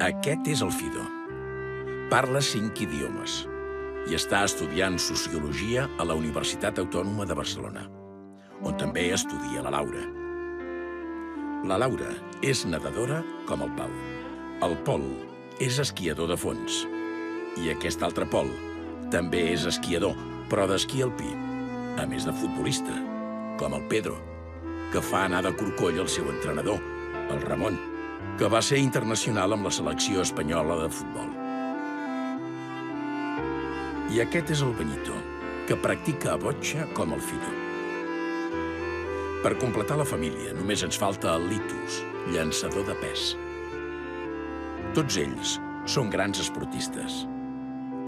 Aquest és el Fido. Parla cinc idiomes i està estudiant Sociologia a la Universitat Autònoma de Barcelona, on també estudia la Laura. La Laura és nedadora com el Pau. El Pol és esquiador de fons. I aquest altre Pol també és esquiador, però d'esquí alpí, a més de futbolista, com el Pedro, que fa anar de corcoll el seu entrenador, el Ramon, que va ser internacional amb la selecció espanyola de futbol. I aquest és el Benito, que practica a botxa com el fill. Per completar la família, només ens falta el Litus, llançador de pes. Tots ells són grans esportistes.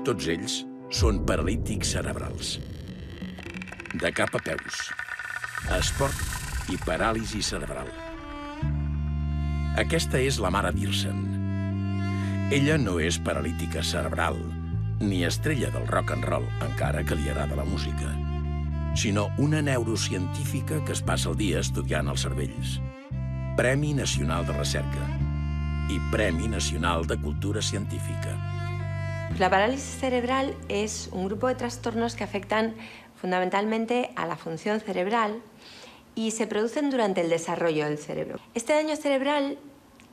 Tots ells són paralítics cerebrals. De cap a peus. Esport i paràlisi cerebral. Aquesta és la mare d'Irsen. Ella no és paralítica cerebral, ni estrella del rock and roll, encara que li agrada la música, sinó una neurocientífica que es passa el dia estudiant els cervells. Premi Nacional de Recerca i Premi Nacional de Cultura Científica. La parálisis cerebral es un grupo de trastornos que afectan fundamentalmente a la función cerebral y se producen durante el desarrollo del cerebro. Este daño cerebral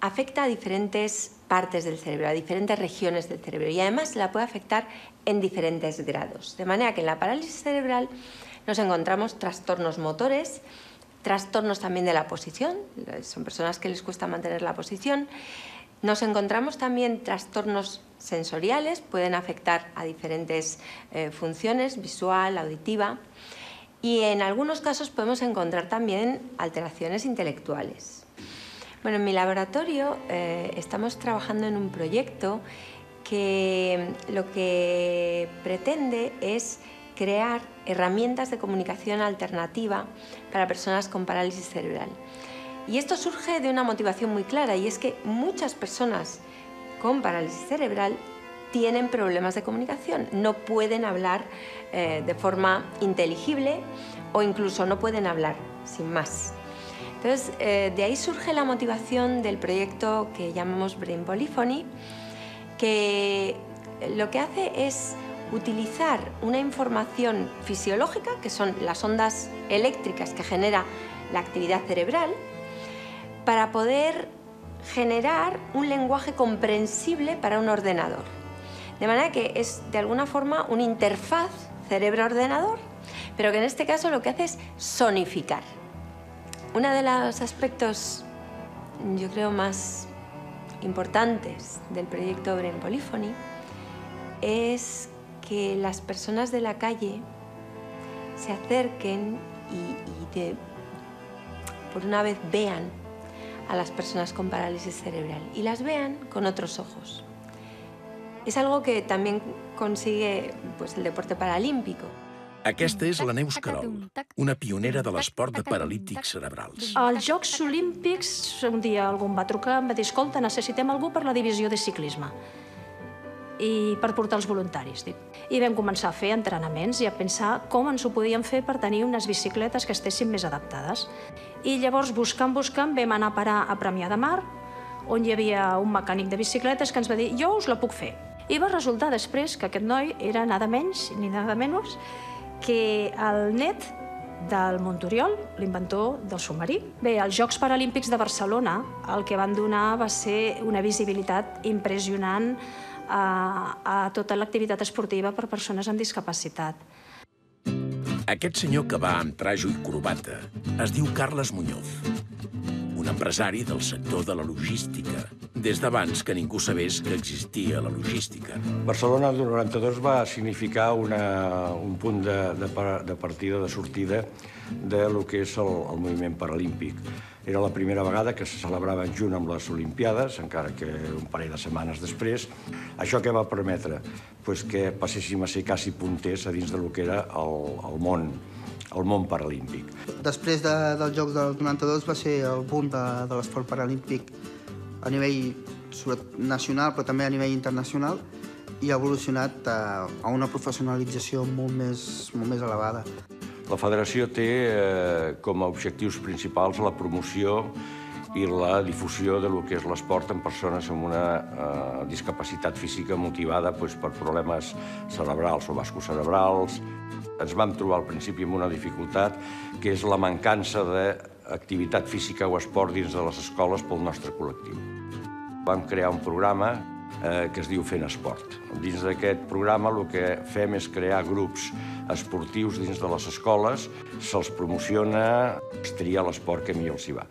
afecta a diferentes partes del cerebro, a diferentes regiones del cerebro y además la puede afectar en diferentes grados. De manera que en la parálisis cerebral nos encontramos trastornos motores, trastornos también de la posición, son personas que les cuesta mantener la posición, nos encontramos también trastornos sensoriales, pueden afectar a diferentes eh, funciones, visual, auditiva, y en algunos casos podemos encontrar también alteraciones intelectuales. Bueno, en mi laboratorio eh, estamos trabajando en un proyecto que lo que pretende es crear herramientas de comunicación alternativa para personas con parálisis cerebral. Y esto surge de una motivación muy clara y es que muchas personas con parálisis cerebral tienen problemas de comunicación, no pueden hablar eh, de forma inteligible o incluso no pueden hablar sin más. Entonces, eh, de ahí surge la motivación del proyecto que llamamos Brain Polyphony, que lo que hace es utilizar una información fisiológica, que son las ondas eléctricas que genera la actividad cerebral, para poder generar un lenguaje comprensible para un ordenador. De manera que es de alguna forma una interfaz cerebro-ordenador, pero que en este caso lo que hace es sonificar. Uno de los aspectos, yo creo, más importantes del proyecto Brain Polyphony es que las personas de la calle se acerquen y, por una vez vean a las personas con parálisis cerebral y las vean con otros ojos. Es algo que también consigue pues, el deporte paralímpico. Aquesta és la Neus Carol, una pionera de l'esport de paralítics cerebrals. Als Jocs Olímpics, un dia algú em va trucar, em va dir, escolta, necessitem algú per la divisió de ciclisme i per portar els voluntaris. I vam començar a fer entrenaments i a pensar com ens ho podíem fer per tenir unes bicicletes que estessin més adaptades. I llavors, buscant, buscant, vam anar a parar a Premià de Mar, on hi havia un mecànic de bicicletes que ens va dir jo us la puc fer. I va resultar després que aquest noi era nada menys ni nada menys que el net del Montoriol, l'inventor del submarí. Bé, als Jocs Paralímpics de Barcelona el que van donar va ser una visibilitat impressionant a, a tota l'activitat esportiva per persones amb discapacitat. Aquest senyor que va amb trajo i corbata es diu Carles Muñoz, empresari del sector de la logística, des d'abans que ningú sabés que existia la logística. Barcelona del 92 va significar una, un punt de, de, de partida, de sortida de lo que és el, el moviment paralímpic. Era la primera vegada que se celebraven junt amb les Olimpiades, encara que un parell de setmanes després. Això que va permetre? Pues que passéssim a ser quasi punters a dins de lo que era el, el món el món paralímpic. Després de, dels Jocs del 92 va ser el boom de, de l'esport paralímpic a nivell nacional, però també a nivell internacional, i ha evolucionat a, a una professionalització molt més, molt més elevada. La federació té eh, com a objectius principals la promoció i la difusió de lo que és l'esport en persones amb una eh, discapacitat física motivada pues, per problemes cerebrals o vascocerebrals. Ens vam trobar al principi amb una dificultat que és la mancança d'activitat física o esport dins de les escoles pel nostre col·lectiu. Vam crear un programa eh, que es diu Fent Esport. Dins d'aquest programa el que fem és crear grups esportius dins de les escoles, se'ls promociona, es tria l'esport que millor els hi va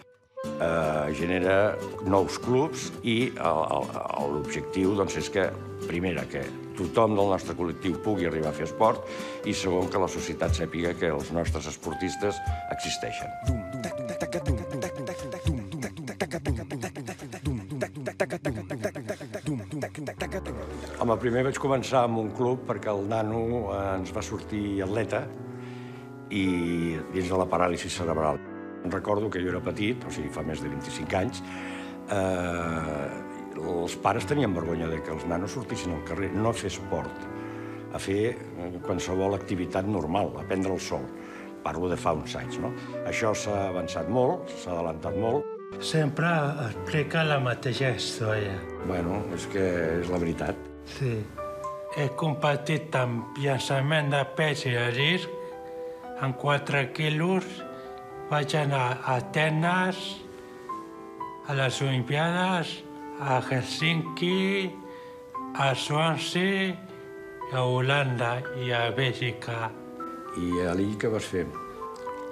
eh, genera nous clubs i l'objectiu doncs, és que, primera, que tothom del nostre col·lectiu pugui arribar a fer esport i segon, que la societat sàpiga que els nostres esportistes existeixen. Home, primer vaig començar amb un club perquè el nano eh, ens va sortir atleta i dins de la paràlisi cerebral. Recordo que jo era petit, o sigui, fa més de 25 anys, eh, els pares tenien vergonya de que els nanos sortissin al carrer, no a fer esport, a fer eh, qualsevol activitat normal, a prendre el sol. Parlo de fa uns anys, no? Això s'ha avançat molt, s'ha adelantat molt. Sempre explica la mateixa història. Bueno, és que és la veritat. Sí. He compartit amb llançament de pes i de risc en 4 quilos vaig anar a Atenes, a les Olimpiades, a Helsinki, a Swansea, a Holanda i a Bèlgica. I a l'I què vas fer?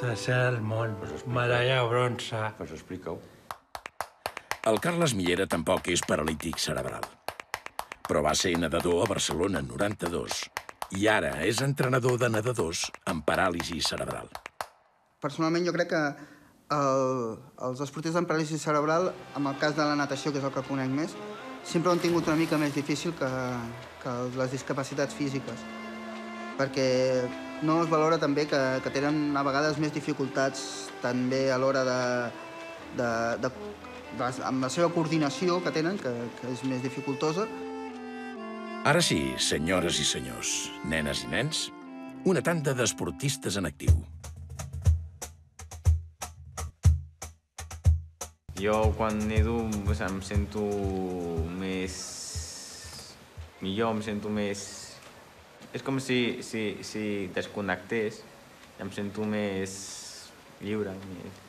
Tercer del món, medalla bronze. Pues explica-ho. El Carles Millera tampoc és paralític cerebral. Però va ser nedador a Barcelona en 92 i ara és entrenador de nedadors amb paràlisi cerebral personalment jo crec que el, els esportistes amb paràlisi cerebral, en el cas de la natació, que és el que conec més, sempre han tingut una mica més difícil que, que les discapacitats físiques. Perquè no es valora també que, que tenen a vegades més dificultats també a l'hora de, de, de, de, amb la seva coordinació que tenen, que, que és més dificultosa. Ara sí, senyores i senyors, nenes i nens, una tanda d'esportistes en actiu. Jo quan nedo pues, em sento més... millor, em sento més... És com si, si, si desconnectés em sento més lliure. Més...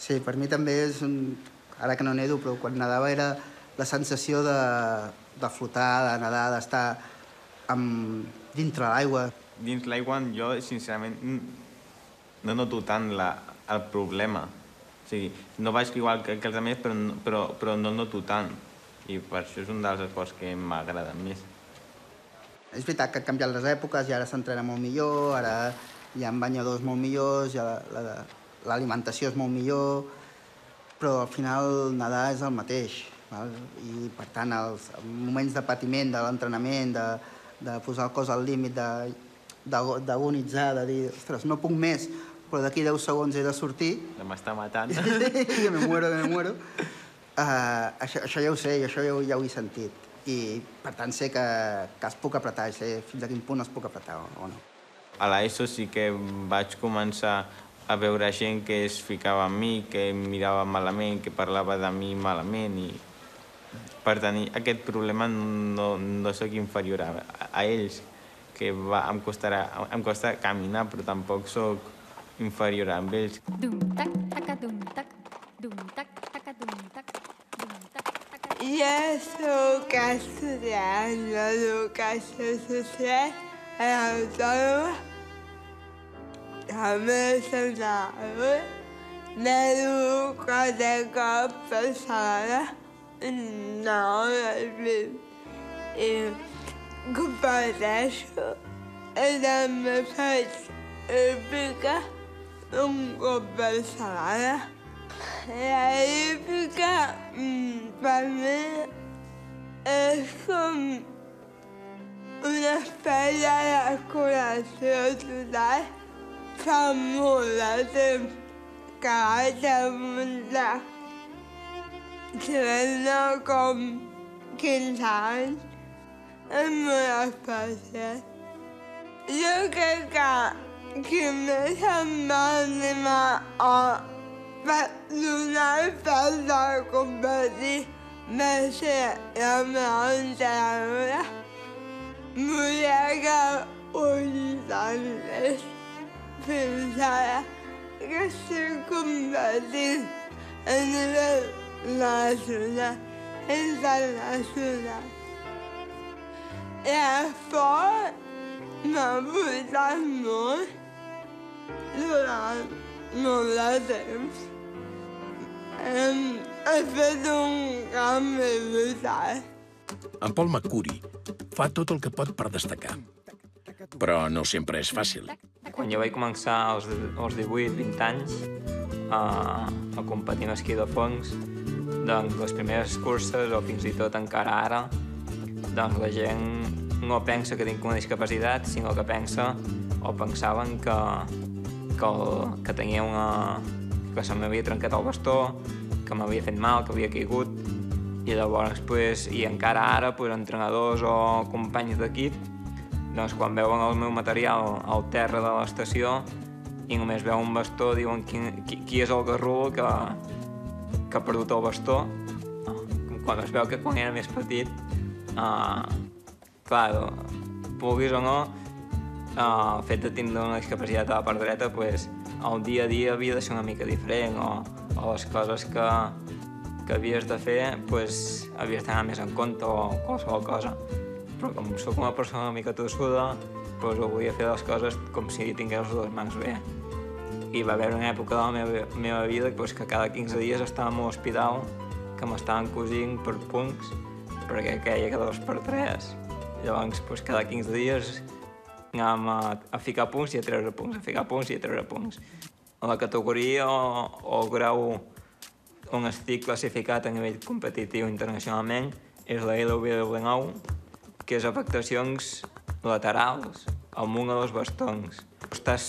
Sí, per mi també és un... Ara que no nedo, però quan nedava era la sensació de, de flotar, de nedar, d'estar amb... dintre l'aigua. Dins l'aigua jo, sincerament, no noto tant la, el problema o sigui, no vaig igual que, que els altres, però, però, però no noto tant. I per això és un dels esports que m'agraden més. És veritat que han canviat les èpoques i ara s'entrena molt millor, ara hi ha banyadors molt millors, ja l'alimentació és molt millor, però al final nedar és el mateix. Val? I per tant, els moments de patiment, de l'entrenament, de, de posar el cos al límit, d'agonitzar, de, de, de dir, ostres, no puc més, però d'aquí 10 segons he de sortir. M'està matant. que me muero, que me muero. Uh, això, això ja ho sé, això ja, ja ho he sentit. I, per tant, sé que, que es puc apretar, sé fins a quin punt es puc apretar o, o no. A l'ESO sí que vaig començar a veure gent que es ficava en mi, que em mirava malament, que parlava de mi malament i per tenir aquest problema no, no sóc inferior a, a ells, que va, em, costarà, em costa caminar, però tampoc sóc inferior amb ells. Dum, tac, taca, dum, tac, dum, tac, taca, dum, tac, dum, tac, taca... Jo soc estudiant d'educació social a l'Autònoma. També soc nadador. Nado cada cop per setmana una hora al vint. I comparteixo i també faig hípica un cop per setmana. La hípica per mi és com una espècie de curació total. Fa molt de temps que vaig apuntar. Sent com 15 anys. És molt especial. Jo crec que qui més em va animar a personal para competir me ser la mejor entrenadora. Voy a ganar unidades pensada que se convertir en nivel nacional, internacional. Durant molt de temps. Hem, he fet un canvi vital. En Paul McCurry fa tot el que pot per destacar. Però no sempre és fàcil. Quan jo vaig començar als, als 18-20 anys a, a competir en esquí de fongs, doncs les primeres curses, o fins i tot encara ara, doncs la gent no pensa que tinc una discapacitat, sinó que pensa o pensaven que, que, el, que tenia una... que se m'havia trencat el bastó, que m'havia fet mal, que havia caigut, i llavors, pues, i encara ara, pues, entrenadors o companys d'equip, doncs quan veuen el meu material al terra de l'estació i només veuen un bastó, diuen qui, qui, qui és el garrulo que, que ha perdut el bastó. Quan es veu que quan era més petit Uh, clar, vulguis o no, el fet de tindre una discapacitat a la part dreta, pues, el dia a dia havia de ser una mica diferent, o, o les coses que, que havies de fer, pues, havies d'anar més en compte o qualsevol cosa. Però com sóc una persona una mica tossuda, pues, ho volia fer les coses com si tingués les dues mans bé. I va haver una època de la meva, meva vida pues, que cada 15 dies estàvem a l'hospital, que m'estaven cosint per punts, perquè queia cada dos per tres. Llavors, doncs, cada 15 dies anàvem a, a ficar punts i a treure punts, a ficar punts i a treure punts. A la categoria o, o grau on estic classificat a nivell competitiu internacionalment és la LW9, que és afectacions laterals, amunt a dos bastons. Estàs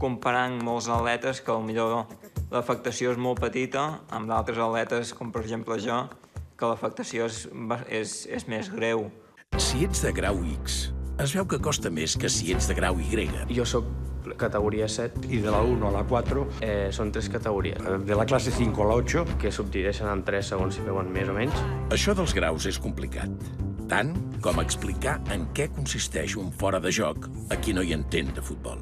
comparant molts atletes que millor l'afectació és molt petita amb d'altres atletes, com per exemple jo, que l'afectació és, és, és més greu. Si ets de grau X, es veu que costa més que si ets de grau Y. Jo sóc categoria 7. I de la 1 a la 4? Eh, són tres categories. De la classe 5 a la 8? Que subdivideixen en 3 segons si veuen més o menys. Això dels graus és complicat. Tant com explicar en què consisteix un fora de joc a qui no hi entén de futbol.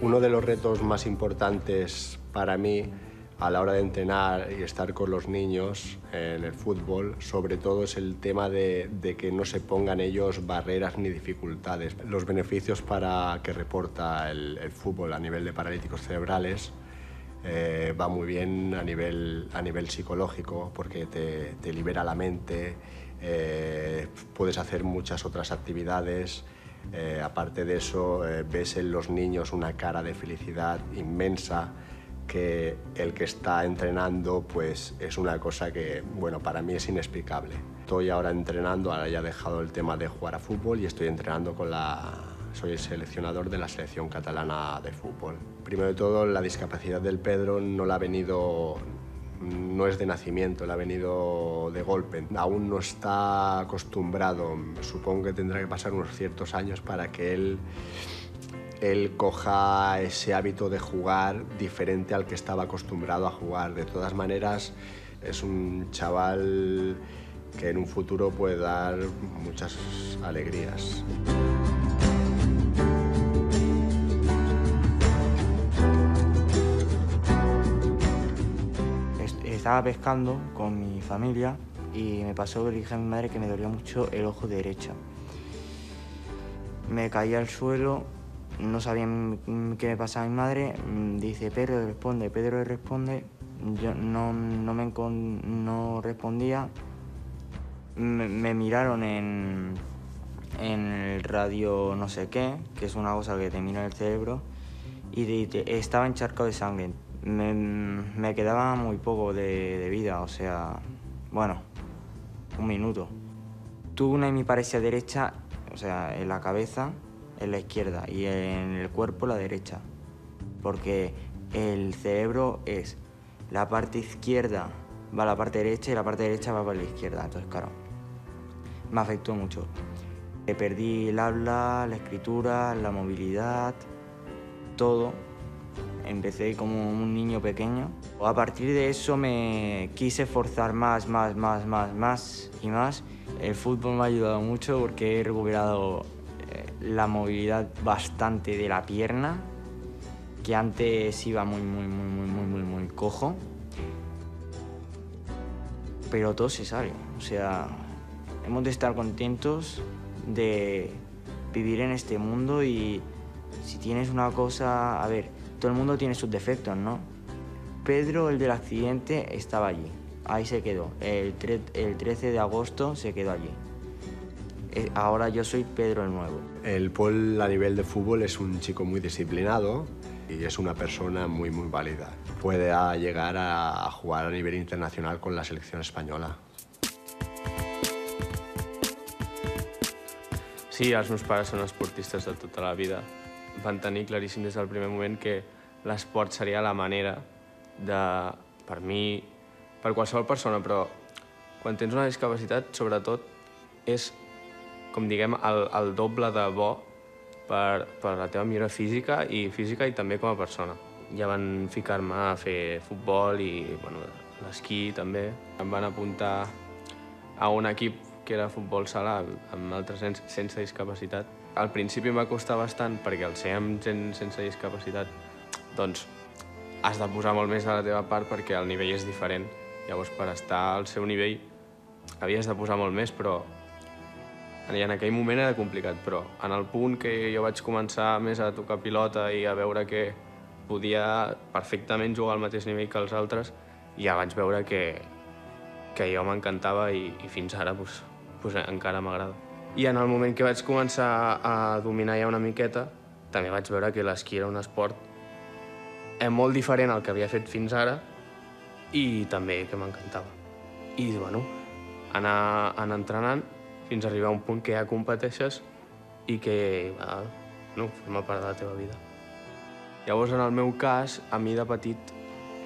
Uno de los retos más importantes para mí a la hora de entrenar y estar con los niños en el fútbol, sobre todo es el tema de, que no se pongan ellos barreras ni dificultades. Los beneficios para que reporta el, fútbol a nivel de paralíticos cerebrales eh, va muy bien a nivel, a nivel psicológico porque te, libera la mente, eh, puedes hacer muchas otras actividades. Eh, aparte de eso, ves en los niños una cara de felicidad inmensa que el que está entrenando pues es una cosa que, bueno, para mí es inexplicable. Estoy ahora entrenando, ahora ya he dejado el tema de jugar a fútbol y estoy entrenando con la... Soy el seleccionador de la selección catalana de fútbol. Primero de todo, la discapacidad del Pedro no la ha venido no es de nacimiento, le ha venido de golpe. Aún no está acostumbrado. Supongo que tendrá que pasar unos ciertos años para que él él coja ese hábito de jugar diferente al que estaba acostumbrado a jugar. De todas maneras, es un chaval que en un futuro puede dar muchas alegrías. Estaba pescando con mi familia y me pasó, le dije a mi madre que me dolía mucho el ojo derecho. Me caí al suelo no sabían qué me pasaba. A mi madre, mm, dice Pedro responde, Pedro responde, yo no, no me no respondía, me, miraron en, en el radio no sé qué, que es una cosa que te mira el cerebro, y dice, estaba encharcado de sangre, me, me quedaba muy poco de, de, vida, o sea, bueno, un minuto. Tuve una hemiparesia derecha, o sea, en la cabeza, en la izquierda y en el cuerpo la derecha. Porque el cerebro es la parte izquierda va a la parte derecha y la parte derecha va para la izquierda. Entonces, claro, me afectó mucho. Perdí el habla, la escritura, la movilidad, todo empecé como un niño pequeño. A partir de eso me quise forzar más, más, más, más, más y más. El fútbol me ha ayudado mucho porque he recuperado la movilidad bastante de la pierna, que antes iba muy, muy, muy, muy, muy, muy, muy cojo. Pero todo se sale. O sea, hemos de estar contentos de vivir en este mundo y si tienes una cosa, a ver, todo el mundo tiene sus defectos, ¿no? Pedro, el del accidente, estaba allí. Ahí se quedó. El, el 13 de agosto se quedó allí. Eh, Ahora yo soy Pedro el Nuevo. El Paul a nivel de fútbol es un chico muy disciplinado y es una persona muy, muy válida. Puede a- llegar a, a jugar a nivel internacional con la selección española. Sí, els meus pares són esportistes de tota la vida. Van tenir claríssim des del primer moment que l'esport seria la manera de, per mi, per qualsevol persona, però quan tens una discapacitat, sobretot, és, com diguem, el, el doble de bo per, per la teva millora física i física i també com a persona. Ja van ficar-me a fer futbol i bueno, l'esquí també. Em van apuntar a un equip que era futbol sala amb altres nens sense discapacitat. Al principi em va costar bastant perquè al ser amb gent sense discapacitat doncs has de posar molt més de la teva part perquè el nivell és diferent. Llavors, per estar al seu nivell havies de posar molt més, però i en aquell moment era complicat, però en el punt que jo vaig començar més a tocar pilota i a veure que podia perfectament jugar al mateix nivell que els altres, ja vaig veure que, que jo m'encantava i, i fins ara pues, pues encara m'agrada. I en el moment que vaig començar a dominar ja una miqueta, també vaig veure que l'esquí era un esport eh, molt diferent al que havia fet fins ara i també que m'encantava. I, bueno, anar, anar entrenant fins a arribar a un punt que ja competeixes i que va, no, forma part de la teva vida. Llavors, en el meu cas, a mi de petit,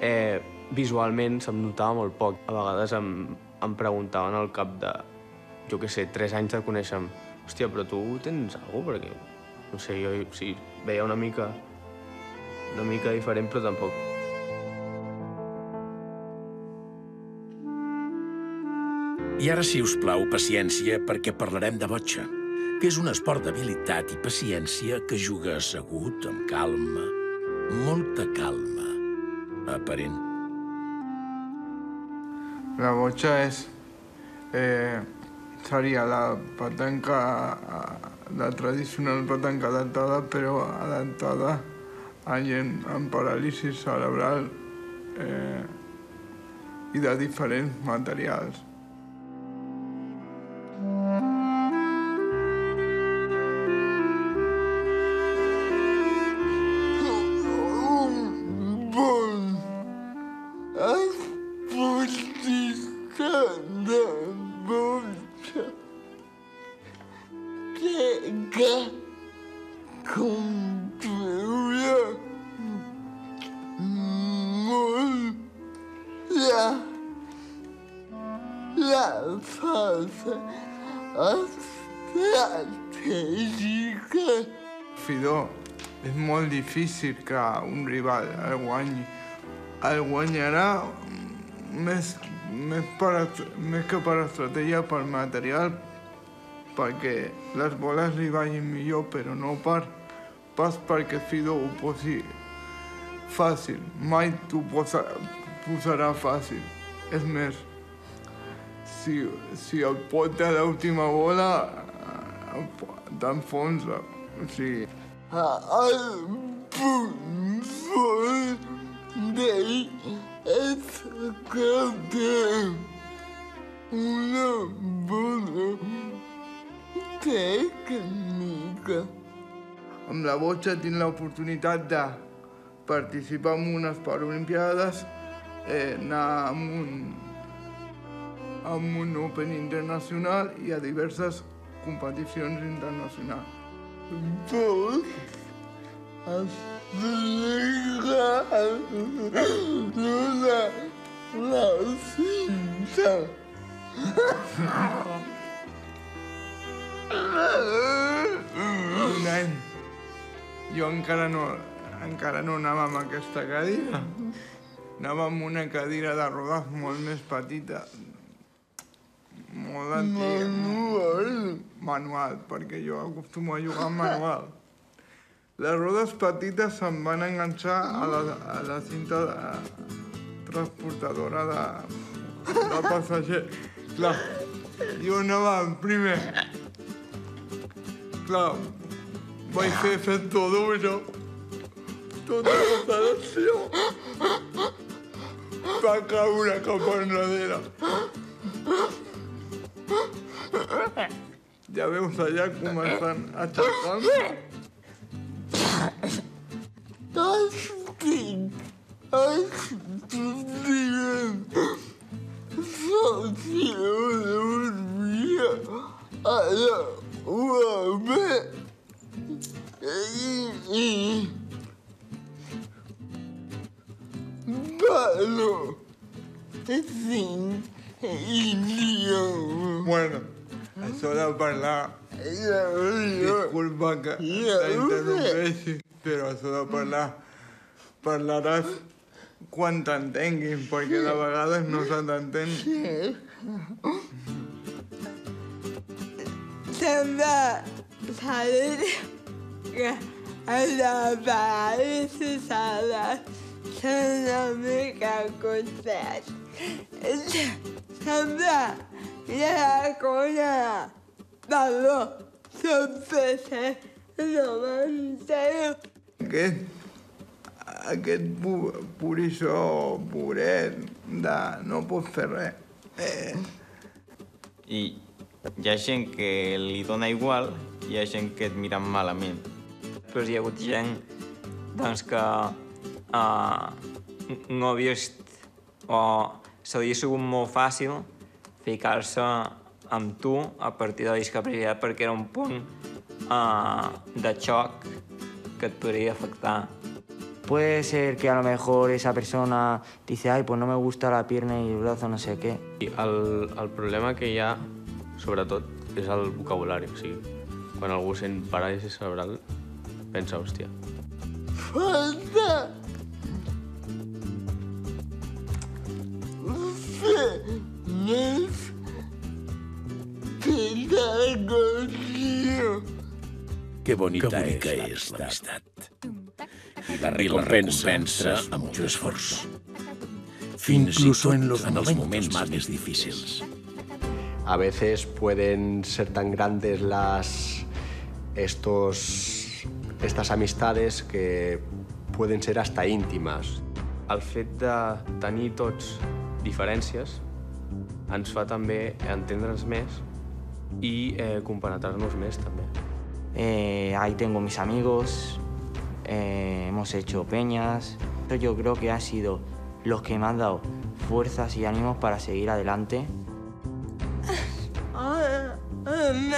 eh, visualment se'm notava molt poc. A vegades em, em preguntaven al cap de, jo què sé, tres anys de conèixer-me, hòstia, però tu tens alguna Perquè, no sé, jo sí, veia una mica, una mica diferent, però tampoc I ara, si us plau, paciència, perquè parlarem de botxa, que és un esport d'habilitat i paciència que juga assegut, amb calma, molta calma, aparent. La bocha és... Eh, seria la petanca, eh, la tradicional petanca adaptada, però adaptada a gent amb paràlisi cerebral eh, i de diferents materials. Que un rival el guanyi. El guanyarà més, més, per, més que per estratègia, per material, perquè les boles li vagin millor, però no per, pas perquè Fido ho posi fàcil. Mai t'ho posa, posarà fàcil. És més, si, si el pot de l'última bola, eh, t'enfonsa. O sigui, punt és que té una bona tècnica. amb la botxa tinc l'oportunitat de participar en unes Paralimpiades, eh, anar amb un, amb un Open internacional i a diverses competicions internacionals. Dos lliga la, la cinta. Un any. Jo encara no, encara no anava amb aquesta cadira. Anava amb una cadira de rodes molt més petita. Molt antiga. Manual. Manual, perquè jo acostumo a jugar amb manual. Les rodes petites se'n van enganxar a la, a la cinta de, transportadora de, de passager. Clar, jo anava en primer. Clar, vaig fer efecto duro. Tota l'operació va caure cap enrere. Ja veus allà començant a aixecar-me. Estic estudiant sociologia a la UAB i, i parlo cinc idiomes. Bueno, això de parlar... Disculpa que t'interrompeixi, però això de parlar... Parlaràs quan t'entenguin, perquè de vegades no se t'entén. Sembla saber que la paràlisi són una mica costats. Sembla la cosa Perdó, sorpresa, no m'entero. Aquest, aquest pu purissó, pobret, de no pot fer res. Eh, I hi ha gent que li dona igual i hi ha gent que et mira malament. Després hi ha hagut gent doncs, que uh, no ha vist o se li ha sigut molt fàcil ficar-se amb tu a partir de la discapacitat perquè era un punt uh, de xoc que et podria afectar. Puede ser que a lo mejor esa persona dice, ay, pues no me gusta la pierna y el brazo, no sé què. I el, el problema que hi ha, sobretot, és el vocabulari. O sigui, quan algú sent paràlisi cerebral, pensa, hòstia, Falta fer més pedagogia. Que bonita, que bonica és l'amistat. I la recompensa amb mucho esforç. Fins Incluso en los, en els moments más difícils. A veces pueden ser tan grandes las estos estas amistades que pueden ser hasta íntimas. el fet de tenir tots diferències ens fa també entendre'ns més i eh, compenetrar-nos més, també. Eh, ahí tengo mis amigos, eh, hemos hecho peñas. Yo creo que han sido los que me han dado fuerzas y ánimos para seguir adelante. Ahora me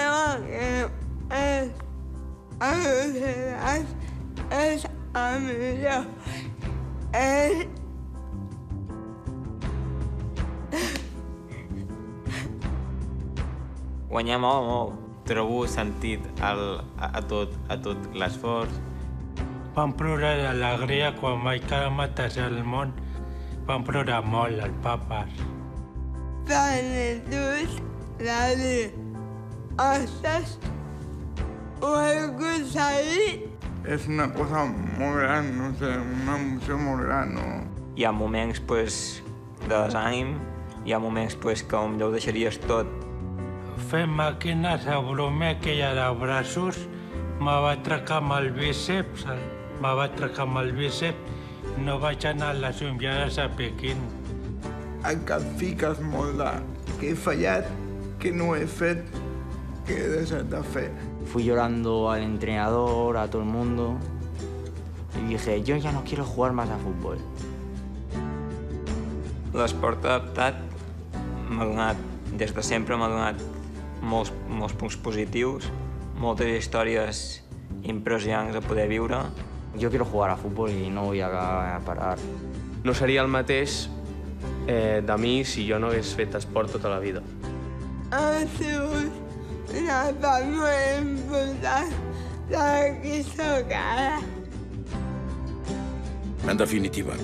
Trobo sentit al, a, a tot, a tot l'esforç. Vam plorar d'alegria quan vaig quedar matar al món. Vam plorar molt, el papa. plenitud la de haces o algo ahí. és una cosa molt gran, no sé, una emoció molt gran, no? Hi ha moments pues, de desànim, hi ha moments pues, que potser ho deixaries tot. Fent màquines a bromer aquella de braços, me va trencar amb el bíceps, el- me va trencar amb el bíceps, no vaig anar a les Olimpiades a Pequín. En que et fiques molt de que he fallat, que no he fet, que he deixat de fer. Fui llorando al entrenador, a todo el mundo. Y dije, yo ya no quiero jugar más a fútbol. L'esport adaptat m'ha donat, des de sempre m'ha donat molts, molts punts positius, moltes històries impressionants a poder viure. Yo quiero jugar a fútbol y no voy a, a parar. No seria el mateix eh, de mi si jo no hagués fet esport tota la vida. Ha sigut una part molt important de qui sóc ara. En definitiva,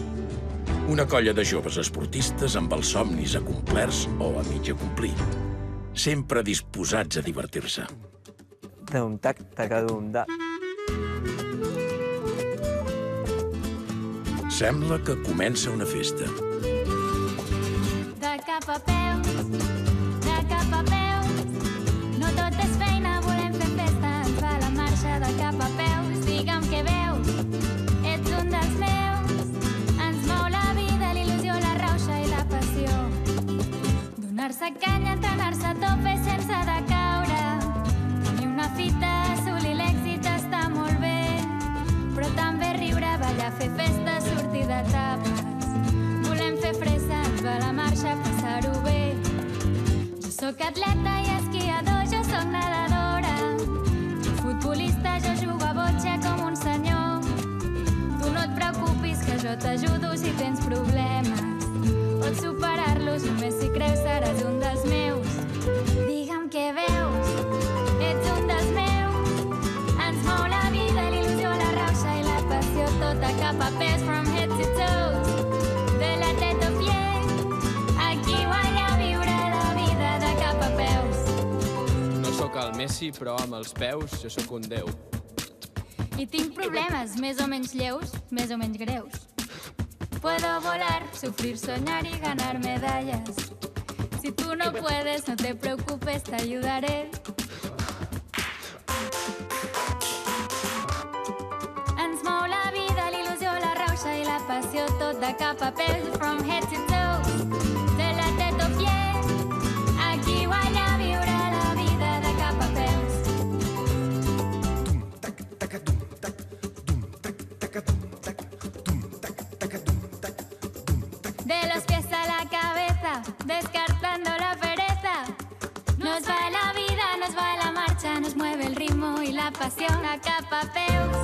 una colla de joves esportistes amb els somnis acomplerts o a mig acomplir, sempre disposats a divertir-se. Dum tac tacadum da. Sembla que comença una festa. De cap a peus, de cap a peus. No tot és feina, volem fer festa. Ens va la marxa de cap a peus. Digue'm què veus, ets un dels meus. Ens mou la vida, l'il·lusió, la rauxa i la passió. Donar-se fer festa, sortir d'etapes. Volem fer fressa, ens va la marxa, passar-ho bé. Jo sóc atleta i esquiador, jo sóc nedadora. Jo futbolista, jo jugo a botxa com un senyor. Tu no et preocupis que jo t'ajudo si tens problemes. Pots superar-los, només si creus seràs un dels el Messi, però amb els peus jo sóc un déu. Y tinc problemes més o menys lleus, més o menys greus. Puedo volar, sufrir, soñar y ganar medallas. Si tú no puedes, no te preocupes, te ayudaré. I la passió, tot de cap a peus, from head to toe, de la teta a pied. Aquí guanya viure la vida de cap a peus. De los pies a la cabeza, descartando la pereza. Nos va la vida, nos va la marcha, nos mueve el ritmo y la pasión a capa peus.